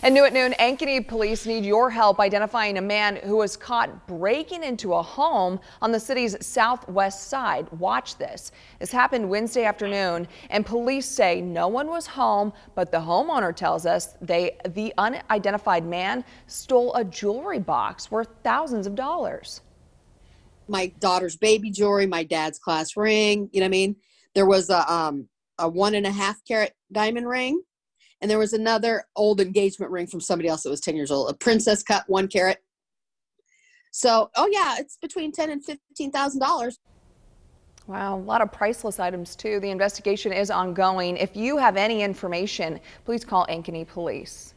And new at noon, Ankeny police need your help identifying a man who was caught breaking into a home on the city's southwest side. Watch this. This happened Wednesday afternoon, and police say no one was home, but the homeowner tells us they the unidentified man stole a jewelry box worth thousands of dollars. My daughter's baby jewelry, my dad's class ring. You know what I mean? There was a um a one and a half carat diamond ring and there was another old engagement ring from somebody else that was 10 years old a princess cut one carat so oh yeah it's between 10 and 15 thousand dollars Wow, a lot of priceless items too. The investigation is ongoing. If you have any information, please call Ankeny Police.